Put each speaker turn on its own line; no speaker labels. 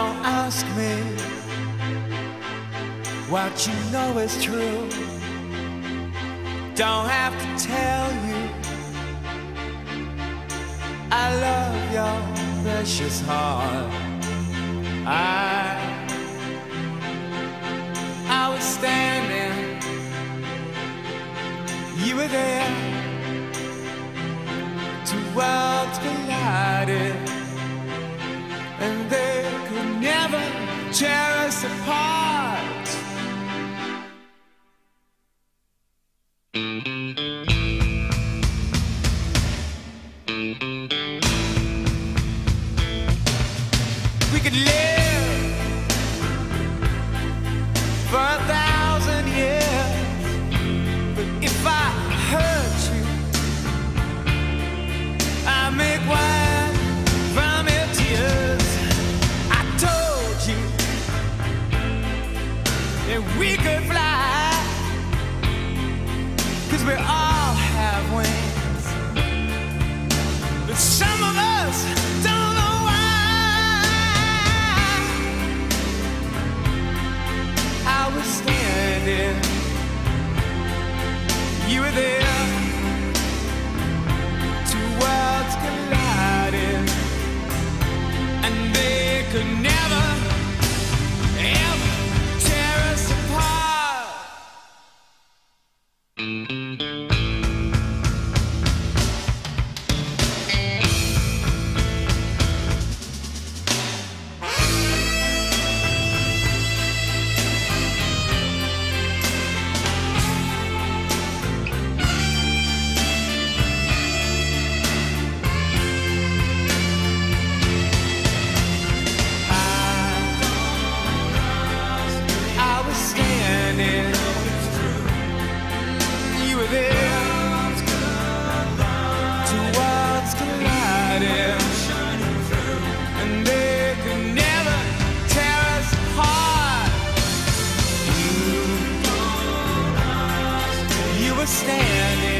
Don't ask me what you know is true. Don't have to tell you. I love your precious heart. I, I was standing, you were there. Two worlds collided, tear us apart. We could live that we could fly. Cause we all have wings. But some of us don't know why. I was standing, you were there. Two worlds colliding, and they could never. Mm-hmm. Standing.